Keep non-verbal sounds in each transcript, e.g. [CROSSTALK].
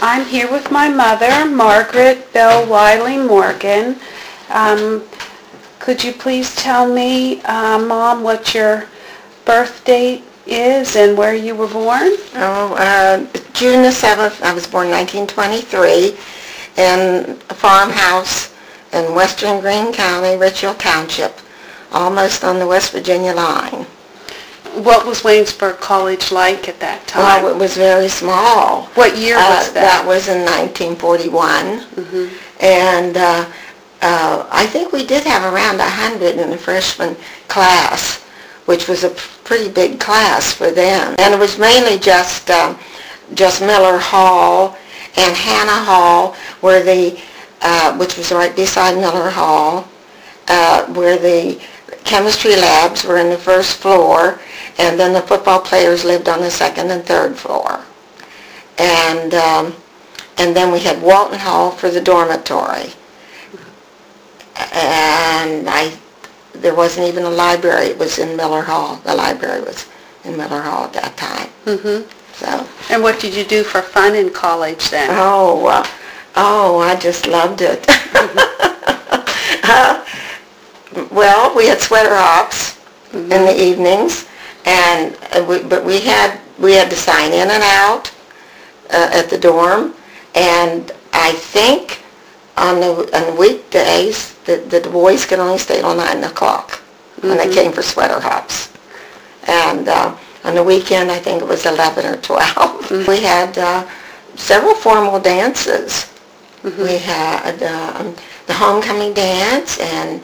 I'm here with my mother, Margaret Bell Wiley Morgan. Um, Could you please tell me, uh, Mom, what your birth date is and where you were born? Oh, uh, June the 7th, I was born 1923 in a farmhouse in western Greene County, Richfield Township, almost on the West Virginia line. What was Waynesburg College like at that Well, time? it was very small. What year Uh, was that? That was in 1941. Mhm. And uh, uh, I think we did have around 100 in the freshman class, which was a pretty big class for them. And it was mainly just, um, just Miller Hall and Hanna Hall, where the, uh, which was right beside Miller Hall, uh, where the chemistry labs were in the first floor, and then the football players lived on the second and third floor. And, um, and then we had Walton Hall for the dormitory. And I, there wasn't even a library, it was in Miller Hall. The library was in Miller Hall at that time, Mhm. so. And what did you do for fun in college then? Oh, uh, oh, I just loved it. [LAUGHS] Uh, Well, we had sweater hops in the evenings, and, uh, we- but we had, we had to sign in and out uh, at the dorm, and I think on the, on weekdays, the, the boys could only stay till nine o'clock when they came for sweater hops. And uh, on the weekend, I think it was 11 or 12. [LAUGHS] We had uh, several formal dances. We had um, the homecoming dance and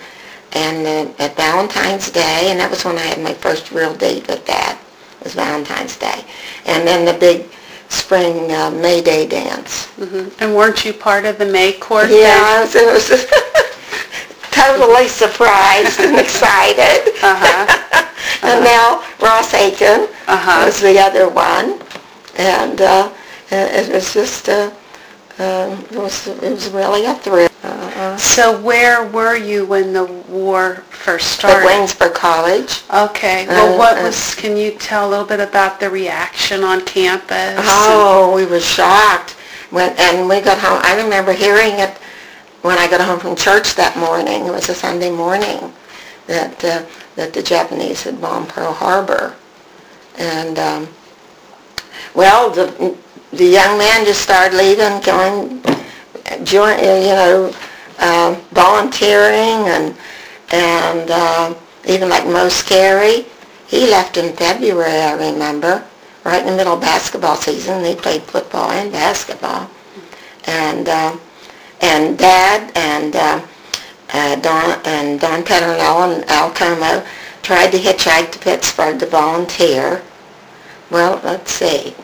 and uh, at Valentine's Day, and that was when I had my first real date with Dad, was Valentine's Day. And then the big spring uh, May Day dance. Mhm. And weren't you part of the May Court Yeah? I was, it was [LAUGHS] totally surprised and [LAUGHS] excited. Uh-huh. And now Ross Aiken Uh-huh. was the other one, and uh, it it was just, uh, um, it was it was really a thrill. So where were you when the war first At started? Waynesburg College. Okay, well, what Uh, uh. was, can you tell a little bit about the reaction on campus? Oh, we were shocked when, and we got home. I remember hearing it when I got home from church that morning. It was a Sunday morning that uh, that the Japanese had bombed Pearl Harbor, and um, well, the the young man just started leaving, going, join, you know, um, volunteering and and um, even like Mo Scary, he left in February. I remember right in the middle of basketball season. They played football and basketball. And um, and Dad and uh, uh, Don and Don Petronell and Al Como tried to hitchhike to Pittsburgh to volunteer. Well, let's see.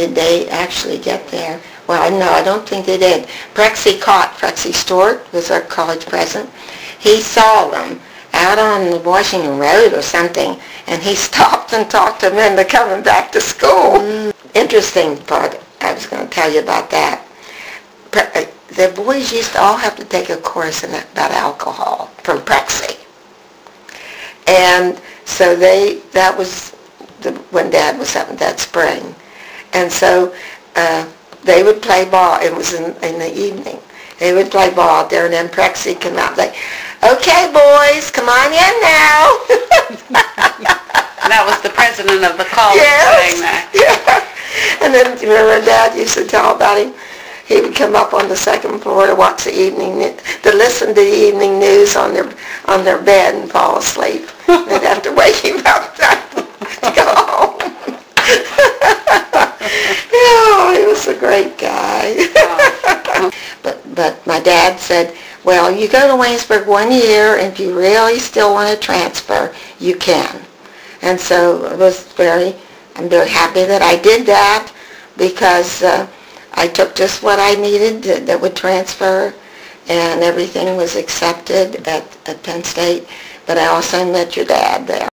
Did they actually get there? Well, I no, I don't think they did. Prexy caught, Prexy Stewart was our college president. He saw them out on the Washington Road or something, and he [LAUGHS] stopped and talked to them into coming back to school. Interesting part, I was going to tell you about that. Uh, The boys used to all have to take a course in, about alcohol from Prexy. And so they, that was the, when Dad was up that spring. And so uh, they would play ball. It was in, in the evening. They would play ball out there, and then Prexy come out like, "Okay, boys, come on in now." That was the president of the college saying that. Yeah. And then remember Dad used to tell about him. He would come up on the second floor to watch the evening, to listen to the evening news on their on their bed and fall asleep. [LAUGHS] They'd have to wake him up to go home. yeah, he was a great guy. [LAUGHS] but but my dad said, well, you go to Waynesburg one year, and if you really still want to transfer, you can. And so it was very, I'm very happy that I did that because uh, I took just what I needed that, that would transfer and everything was accepted at, at Penn State. But I also met your dad there.